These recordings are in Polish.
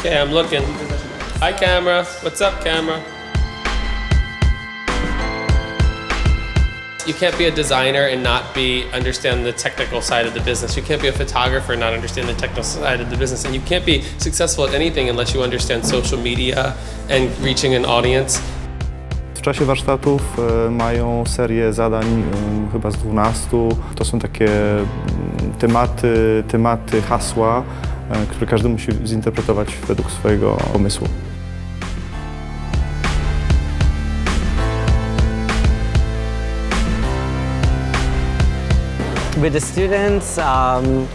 Okay, I'm looking. Hi, camera. What's up, camera? You can't be a designer and not be understand the technical side of the business. You can't be a photographer and not understand the technical side of the business. And you can't be successful at anything unless you understand social media and reaching an audience. W czasie warsztatów mają serię zadań, chyba z 12. To są takie mm, tematy, tematy, hasła, każdy musi zinterpretować według swojego pomysłu. With the students, um,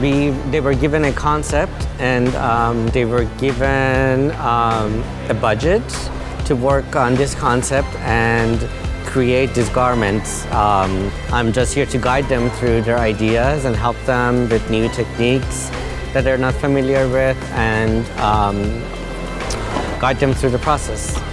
we, they were given a concept and um, they were given um, a budget to work on this concept and create these garments. Um, I'm just here to guide them through their ideas and help them with new techniques that they're not familiar with and um, guide them through the process.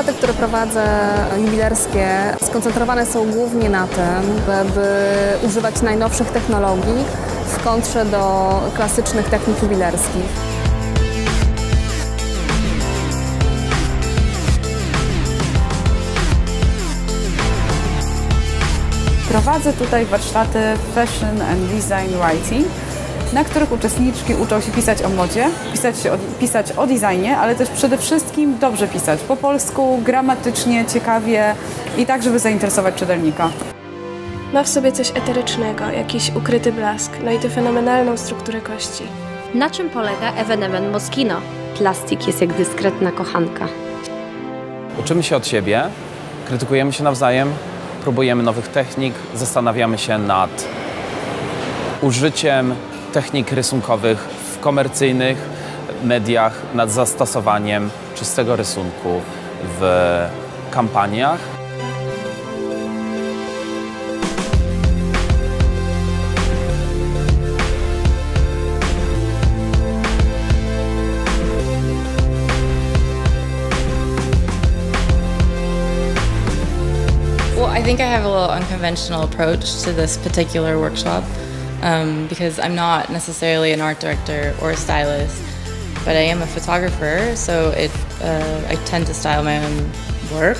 Warsztaty, które prowadzę jubilerskie, skoncentrowane są głównie na tym, żeby używać najnowszych technologii w kontrze do klasycznych technik jubilerskich. Prowadzę tutaj warsztaty Fashion and Design Writing, na których uczestniczki uczą się pisać o modzie, pisać o, pisać o designie, ale też przede wszystkim dobrze pisać po polsku, gramatycznie, ciekawie i tak, żeby zainteresować czytelnika. Ma w sobie coś eterycznego, jakiś ukryty blask, no i tę fenomenalną strukturę kości. Na czym polega ewenement Moschino? Plastik jest jak dyskretna kochanka. Uczymy się od siebie, krytykujemy się nawzajem, próbujemy nowych technik, zastanawiamy się nad użyciem technik rysunkowych w komercyjnych mediach, nad zastosowaniem czystego rysunku w kampaniach. Well, I think I have a little unconventional approach to this particular workshop um, because I'm not necessarily an art director or a stylist, but I am a photographer, so it uh, I tend to style my own work.